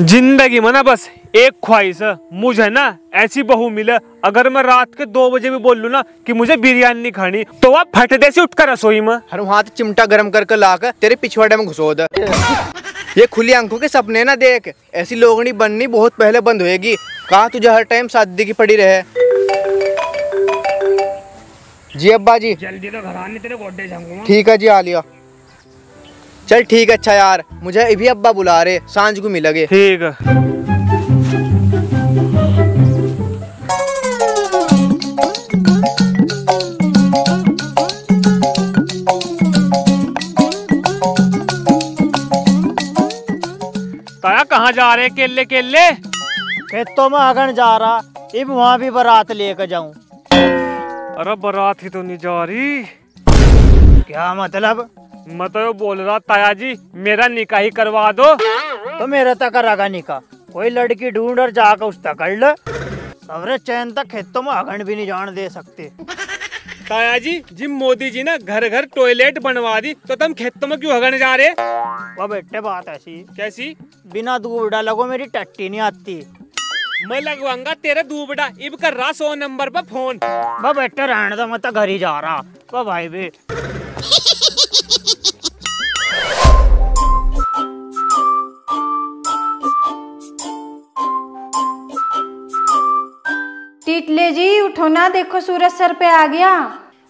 ज़िंदगी में ना बस एक ख्वाहिश है मुझे ना ऐसी बहू मिले। अगर मैं रात के दो बजे भी बोल लू ना कि मुझे बिरयानी नहीं खानी तो आप फटदे से उठकर रसोई में। हर वहाँ तो चिमटा गर्म करके लाकर तेरे पिछवाड़े में घुसो दे। ये खुली आँखों के सपने ना देख ऐसी लोगनी बननी बहुत पहले बंद होएगी। कहा तुझे हर टाइम शादी की पड़ी रहे? जी अब्बा जी जल्दी तो घर आने तेरे गोड्डे जाऊँगा। ठीक है जी आ लिया। चल ठीक है अच्छा यार। मुझे अभी अब्बा बुला रहे साँझ को मिलेंगे। ठीक है। ताया कहाँ जा रहे केले केले? खेतों में अगन जा रहा अब वहाँ भी बारात लेकर जाऊँ। अरे बारात ही तो नहीं जा रही। क्या मतलब? मैं तो बोल रहा ताया जी मेरा निकाह ही करवा दो। तो मेरे तक रगा निका कोई लड़की ढूंढ और जाकर उस तक कर ले। सवरे चैन तक खेतों में अगन भी नहीं जान दे सकते। ताया जी जी मोदी जी ने घर घर टॉयलेट बनवा दी तो तुम खेतों में क्यों हगने जा रहे? वो बेटे बात ऐसी। कैसी? बिना दूध डाला को मेरी टट्टी नहीं आती। मैं लगवाऊँगा तेरे दूबड़ा इब कर रहा सौ नंबर पर फ़ोन। वो बेटे रहने दो मैं तो घर ही जा रहा। वो भाई भी उठो ना देखो सूरज सर पे आ गया।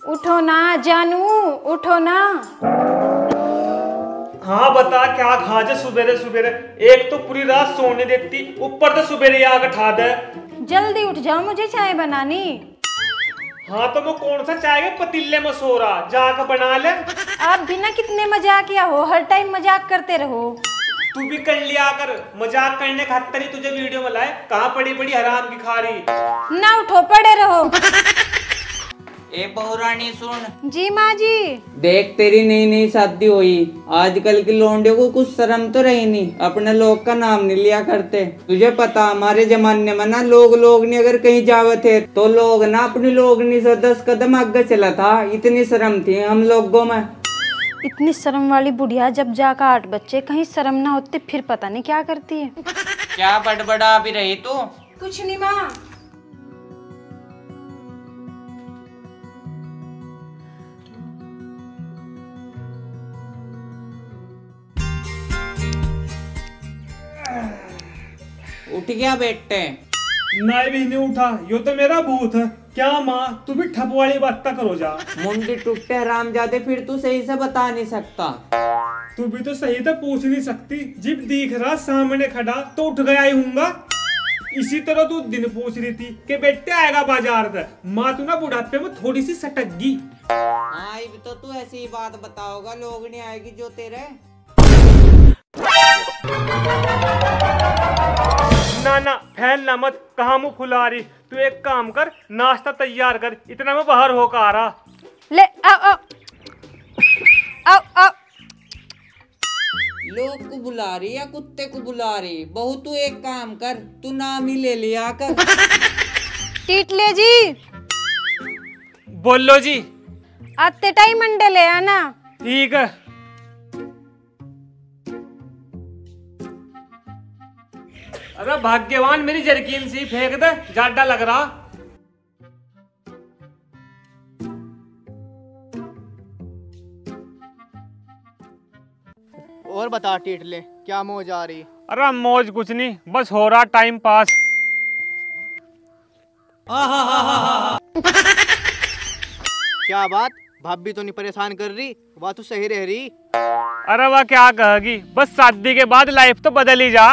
उठो ना जानू उठो ना। हाँ बता क्या खाजे सुबेरे सुबेरे? एक तो पूरी रात सोने देती ऊपर तो सुबेरे आग उठा दे। जल्दी उठ जाओ मुझे चाय बनानी। हाँ तो मैं कौन सा चाय पतीले में सो रहा? जाकर बना ले। आप बिना कितने मजाकिया हो हर टाइम मज़ाक करते रहो। तू भी कर लिया कर। मज़ाक करने खातर ही तुझे वीडियो में लाए कहाँ पड़ी पड़ी हराम की खा रही ना उठो पड़े रहो। ए बहुरानी सुन। जी माँ जी। देख तेरी नई नई शादी हुई। आजकल की लौंडियों को कुछ शर्म तो रही नहीं। अपने लोग का नाम नहीं लिया करते। तुझे पता हमारे जमाने में ना लोग लोग नहीं अगर कहीं जावे थे तो लोग ना अपनी लोगनी से दस कदम आगे चला था। इतनी शर्म थी हम लोगों में। इतनी शर्म वाली बुढ़िया जब जाकर आठ बच्चे कहीं शर्म ना होते फिर पता नहीं क्या करती है। क्या बड़बड़ा भी रही तू? कुछ नहीं माँ। उठ गया बेटे। नहीं भी नहीं उठा यो तो मेरा भूत है। क्या माँ तू भी ठप वाली बात तक करो जा। मुंडी टूटे हराम जाते फिर तू सही से बता नहीं सकता। तू भी तो सही तो पूछ नहीं सकती। जब दिख रहा सामने खड़ा तो उठ गया ही हूँगा। इसी तरह तू दिन पूछ रही थी कि बेटे आएगा बाज़ार से। माँ तू ना बुढ़ापे में थोड़ी सी सटक हाँ अब तो तू ऐसी ही बात बताओगा लोग नहीं आएगी जो तेरे। ना ना फैलना मत कहाँ मुँह फुला रही? तू एक काम कर नाश्ता तैयार कर। इतना मैं बाहर होकर आ रहा। ले आओ आओ। आओ आओ। लोग को बुला रही या कुत्ते को बुला रही? बहू तू एक काम कर तू नाम ही ले लिया कर टिटले जी। बोलो जी। आते टाइम अंडे ले आना। ठीक है। अरे भाग्यवान मेरी जरकीन सी फेंक दे जाडा लग रहा। और बता टीटले क्या मौज आ रही? अरे मौज कुछ नहीं बस हो रहा टाइम पास क्या बात? भाभी तो नहीं परेशान कर रही बात तो सही रह रही। अरे वह क्या कहेगी बस शादी के बाद लाइफ तो बदल ही जा।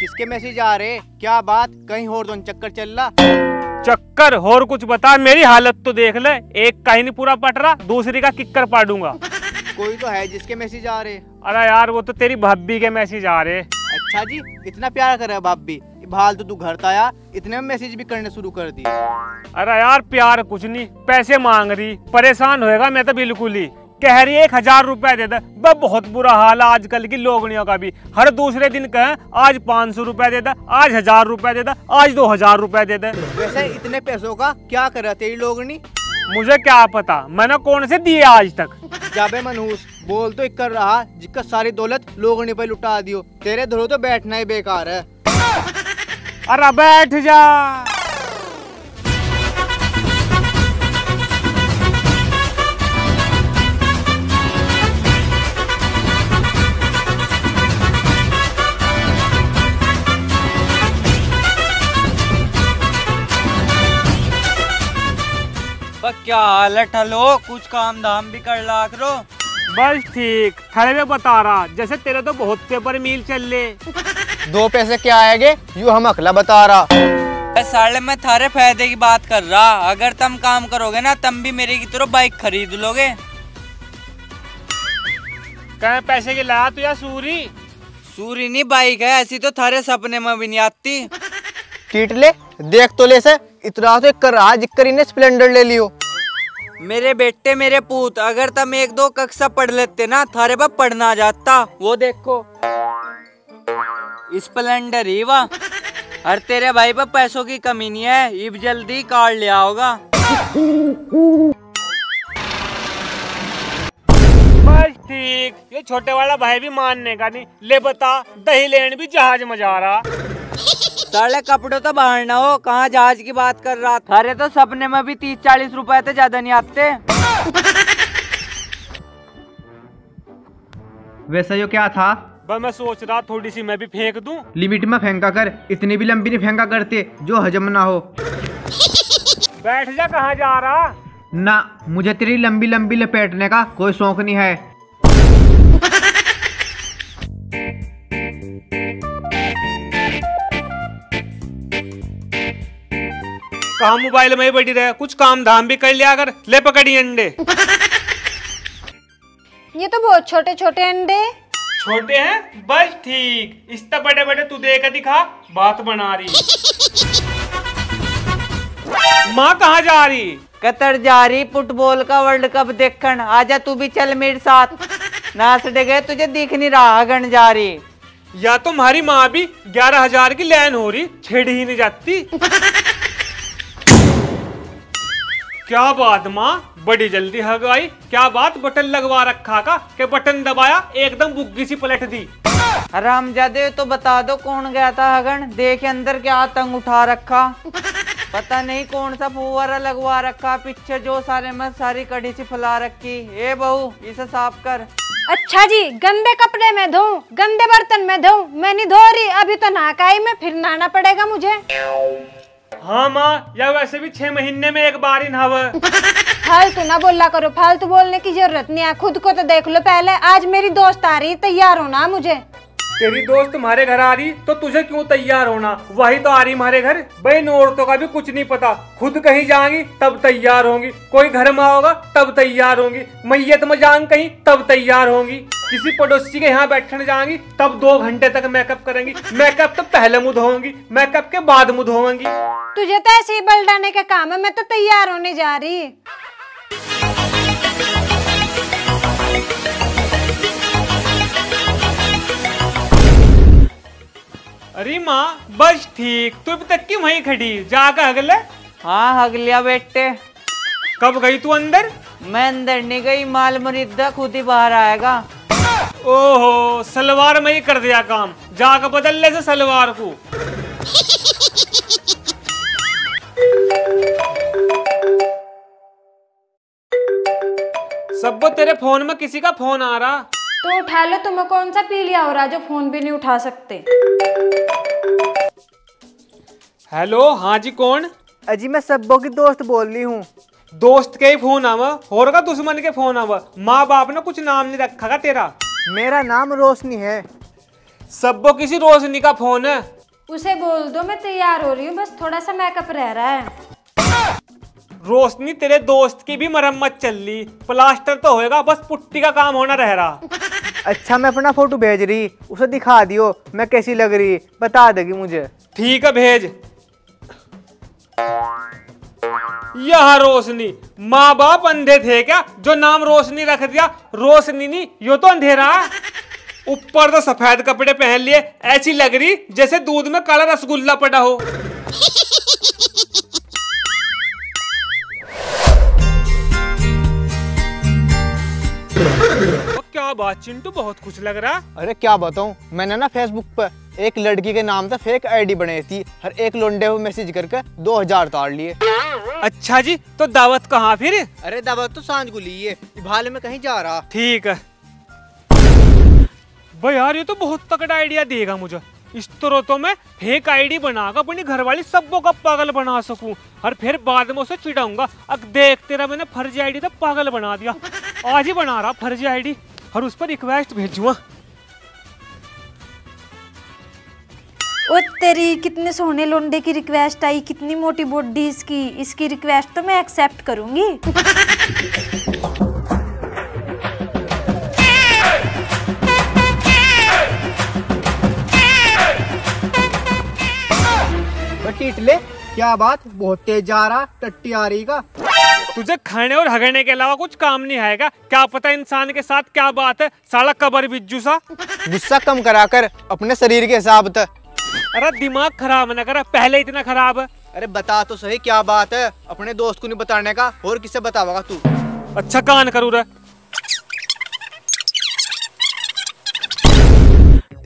किसके मैसेज आ रहे? क्या बात? कहीं और दोन चक्कर चल रहा। चक्कर और कुछ बता मेरी हालत तो देख ले। एक का ही नहीं पूरा पट रहा दूसरी का किक्कर पाडूँगा। कोई तो है जिसके मैसेज आ रहे। अरे यार वो तो तेरी भाभी के मैसेज आ रहे। अच्छा जी इतना प्यार कर करे भाभी। भाल तो तू घर था आया इतने में मैसेज भी करने शुरू कर दिए अरे यार प्यार कुछ नहीं पैसे मांग रही। परेशान होएगा मैं तो बिल्कुल ही। कह रही है एक हज़ार रुपया दे दे। बस बहुत बुरा हाल है आजकल की लोगनियों का भी। हर दूसरे दिन कहे आज पाँच सौ रुपया दे दे आज हज़ार रुपया दे दे आज दो हज़ार रुपया दे दे। वैसे इतने पैसों का क्या करा तेरी लोगनी मुझे क्या पता मैंने कौन से दिए आज तक? जाबे मनहूस बोल तो एक कर रहा जिसका सारी दौलत लोगों ने पे लुटा दियो। तेरे धरो तो बैठना ही बेकार है। अरे बैठ जा। क्या हालत हलो कुछ काम धाम भी कर ला करो। बस ठीक। खड़े में बता रहा जैसे तेरे तो बहुत पेपर मिल चल ले। दो पैसे क्या आएँगे? यू हम अखला बता रहा। साले मैं थारे फ़ायदे की बात कर रहा। अगर तुम काम करोगे ना तुम भी मेरे की तरह बाइक खरीद लोगे। कहे पैसे की लाया तू या सूरी? सूरी नहीं बाइक है। ऐसी तो थारे सपने में भी नहीं आती। कीट ले देख तो ले से। इतना तो एक कर रहा जिक्कर इन्हें स्प्लेंडर ले लियो। मेरे बेटे, मेरे पूत, अगर तुम एक दो कक्षा पढ़ लेते ना, थारे पर पढ़ना जाता। वो देखो। स्प्लेंडर ही वाह। और तेरे भाई पर पैसों की कमी नहीं है। इब जल्दी कार लिया होगा। बस ठीक। ये छोटे वाला भाई भी मानने का नहीं। ले बता, दही लेन भी जहाज़ में जा रहा। साले कपड़े तो बाहर ना हो कहाँ जहाज़ की बात कर रहा था? अरे तो सपने में भी तीस चालीस रुपए तो ज़्यादा नहीं आते। वैसा जो क्या था? बस मैं सोच रहा थोड़ी सी मैं भी फेंक दूँ। लिमिट में फेंका कर इतनी भी लंबी नहीं फेंका करते जो हजम ना हो। बैठ जा कहाँ जा रहा? ना मुझे तेरी लंबी लंबी लपेटने का कोई शौक नहीं है। कहा मोबाइल में ही बैठी रहे? कुछ काम धाम भी कर लिया अगर? ले पकड़ी अंडे। ये तो बहुत छोटे छोटे अंडे। छोटे हैं? बस ठीक। इस तरह बड़े बड़े तू दे के दिखा। बात बना रही। माँ कहाँ जा रही? कतर जा रही फुटबॉल का वर्ल्ड कप देखन। आजा तू भी चल मेरे साथ। नाच गए तुझे दिख नहीं रहा अगन जा रही। या तो हमारी माँ भी ग्यारह हज़ार की लैन हो रही छेड़ ही नहीं जाती। क्या बात माँ? बड़ी जल्दी हग आई। क्या बात? बटन लगवा रखा का के बटन दबाया एकदम बुग्गी सी पलट दी। हराम जादे तो बता दो कौन गया था हगन? देखे अंदर क्या आतंक उठा रखा। पता नहीं कौन सा फुवारा लगवा रखा पीछे जो सारे में सारी कड़ी सी फैला रखी। ए बहू इसे साफ़ कर। अच्छा जी गंदे कपड़े में धो गंदे बर्तन में धो मैं नहीं धो रही अभी तो नहाकाई में फिर नहाना पड़ेगा मुझे। हाँ माँ, या वैसे भी छह महीने में एक बार ही नहावे फालतू ना बोला करो, फालतू बोलने की ज़रूरत नहीं है। खुद को तो देख लो पहले। आज मेरी दोस्त आ रही तैयार हो ना मुझे। तेरी दोस्त तुम्हारे घर आ रही तो तुझे क्यों तैयार होना? वही तो आ रही हमारे घर। बहन औरतों का भी कुछ नहीं पता। खुद कहीं जाएँगी, तब तैयार होंगी। कोई घर में होगा तब तैयार होंगी। मैयत में जाएँगी कहीं, तब तैयार होंगी। किसी पड़ोसी के यहाँ बैठने जाएँगी, तब दो घंटे तक मेकअप करेंगी। मेकअप तो पहले मुँह धोएँगी मेकअप के बाद मुँह तुझे तो ऐसे ही बलडाने का काम है, मैं तो तैयार होने जा रही। अरे माँ बस ठीक। तू अभी तक की वहीं खड़ी? जाकर अगले। हाँ हग लिया बेटे। कब गई तू अंदर? मैं अंदर नहीं गई माल मुरिद्दा खुद ही बाहर आएगा। ओहो सलवार में ही कर दिया काम। जाकर बदल ले से सलवार को। सब तेरे फ़ोन में किसी का फ़ोन आ रहा। तो उठा लो तुम्हें कौन सा पी लिया हो रहा जो फ़ोन भी नहीं उठा सकते। हेलो हाँ जी कौन? अजी मैं सब्बो की दोस्त बोल रही हूँ। दोस्त के ही फ़ोन आवा? और का दुश्मन के फ़ोन आवा? माँ बाप ने कुछ नाम नहीं रखा का तेरा? मेरा नाम रोशनी है। सब्बो किसी रोशनी का फ़ोन है। उसे बोल दो मैं तैयार हो रही हूँ बस थोड़ा सा मेकअप रह रहा है। रोशनी तेरे दोस्त की भी मरम्मत चल। रही प्लास्टर तो होएगा बस पुट्टी का काम होना रह रहा। अच्छा मैं अपना फ़ोटो भेज रही उसे दिखा दियो मैं कैसी लग रही बता देगी मुझे। ठीक है भेज। यह रोशनी माँ बाप अंधे थे क्या? जो नाम रोशनी रख दिया रोशनी नहीं यो तो अंधेरा ऊपर तो सफ़ेद कपड़े पहन लिए ऐसी लग रही जैसे दूध में काला रसगुल्ला पड़ा हो। क्या बात चिंटू बहुत खुश लग रहा। अरे क्या बताऊँ? मैंने ना फेसबुक पर एक लड़की के नाम से फेक आईडी बनाई थी। हर एक लोंडे को मैसेज करके दो हज़ार तार लिए। अच्छा जी तो दावत कहाँ फिर? अरे दवा तो साँझ को ली है। भाले में कहीं जा रहा। ठीक है। भाई यार ये तो बहुत तगड़ा आइडिया देगा मुझे। इस तरह तो मैं फेक आईडी बनाकर अपनी घरवाली सबको का पागल बना सकूँ। और फिर बाद में उसे चिढ़ाऊँगा अब देख तेरा मैंने फर्जी आईडी तो पागल बना दिया। आज ही बना रहा फर्जी आईडी और उस पर रिक्वेस्ट भेजूँगा ओ तेरी कितने सोने लोंडे की रिक्वेस्ट आई कितनी मोटी बॉडी इसकी इसकी रिक्वेस्ट तो मैं एक्सेप्ट करूँगी। टीटले क्या बात? बहुत तेज जा रहा टट्टी आ रही का। तुझे खाने और हगने के अलावा कुछ काम नहीं आएगा क्या? पता इंसान के साथ क्या बात है? साला कबर बिज्जू सा। गुस्सा कम करा कर अपने शरीर के हिसाब तक अरे दिमाग खराब ना कर पहले इतना खराब। है अरे बता तो सही क्या बात है? अपने दोस्त को नहीं बताने का? और किसे बतावेगा तू? अच्छा कान करूँ रे।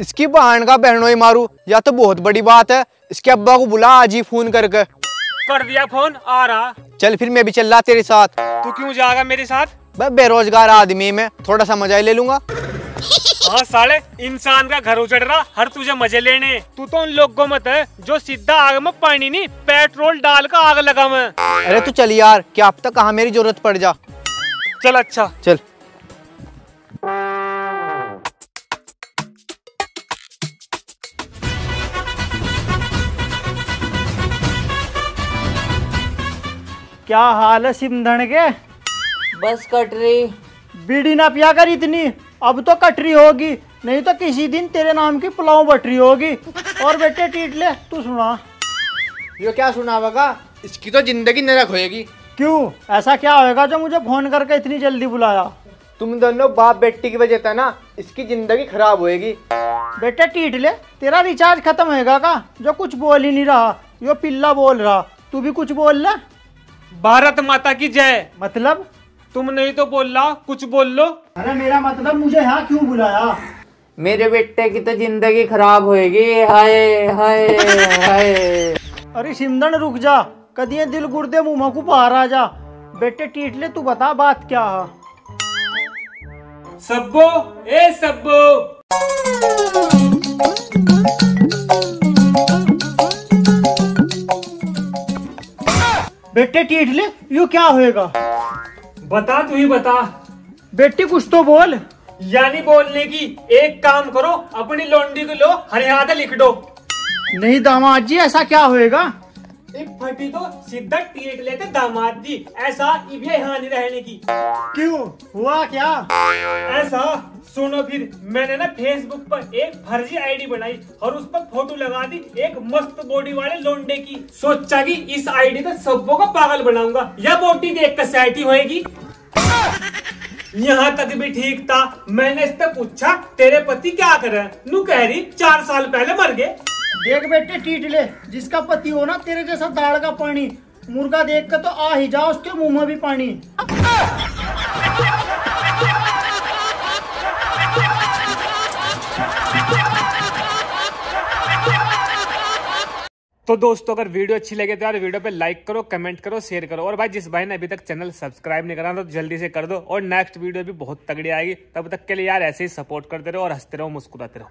इसकी बहन का बहनों ही मारू या तो बहुत बड़ी बात है इसके अब्बा को बुला आज ही फ़ोन करके। कर दिया फ़ोन आ रहा। चल फिर मैं भी चल रहा तेरे साथ। तू क्यों जाएगा मेरे साथ? मैं बेरोजगार आदमी में थोड़ा सा मज़ा ही ले लूँगा। हाँ साले इंसान का घर उजड़ रहा हर तुझे मज़े लेने। तू तो उन लोगों मत है जो सीधा आग में पानी नहीं पेट्रोल डाल कर आग लगा मैं अरे तू चल यार क्या अब तक कहाँ मेरी ज़रूरत पड़ जा। चल अच्छा। चल। क्या हाल है सिमधन के? बस कट रही बीड़ी ना पिया कर इतनी। अब तो कटरी होगी नहीं तो किसी दिन तेरे नाम की पुलाव बटरी होगी। और बेटे टीट ले तू सुना। ये क्या सुनावेगा इसकी तो ज़िंदगी नरक होएगी क्यों? ऐसा क्या होएगा जो मुझे फ़ोन करके इतनी जल्दी बुलाया? तुम दोनों बाप बेटी की वजह से ना इसकी ज़िंदगी खराब होएगी। बेटे टीट ले तेरा रिचार्ज खत्म होएगा का? जो कुछ बोल ही नहीं रहा यो पिल्ला बोल रहा। तू भी कुछ बोल ले। भारत माता की जय। मतलब? तुम नहीं तो बोल रहा कुछ बोल लो। अरे मेरा मतलब मुझे यहाँ क्यों बुलाया? मेरे बेटे की तो ज़िंदगी खराब होएगी। हाय हाय हाय। अरे सिमदन रुक जा। कदी दिल गुर्दे मुँह को बाहर आ जा। बेटे टीट ले तू बता बात क्या है? सब्बो ए सब्बो। बेटे टीट ले यू क्या होएगा? बता तू ही बता। बेटी कुछ तो बोल। यानी बोलने की एक काम करो अपनी लौंडी को लो हरियादा लिख दो। नहीं दामाद जी ऐसा क्या होएगा? फटी तो सीधा टीट लेते दामाद जी। ऐसा इबे हानि रहने की। क्यों? हुआ क्या? ऐसा सुनो फिर मैंने ना फेसबुक पर एक फर्जी आईडी बनाई और उस पर फ़ोटो लगा दी एक मस्त बॉडी वाले लोंडे की। सोचा कि इस आईडी पे सबको को पागल बनाऊँगा। यह बोटी देख कर सैटी होएगी। यहाँ तक भी ठीक था। मैंने इससे पूछा तेरे पति क्या कर रहे हैं? नू कह रही चार साल पहले मर गए। देख बेटे, टीट ले, जिसका पति हो ना, तेरे जैसा दाढ़ का पानी। मुर्गा देख कर तो आ ही जा, उसके मुँह में भी पानी। तो दोस्तों, अगर वीडियो अच्छी लगे तो यार वीडियो पे लाइक करो कमेंट करो शेयर करो। और भाई, जिस भाई ने अभी तक चैनल सब्सक्राइब नहीं करा तो जल्दी से कर दो। और नेक्स्ट वीडियो भी बहुत तगड़ी आएगी। तब तक के लिए यार ऐसे ही सपोर्ट करते रहो और हँसते रहो, मुस्कुराते रहो।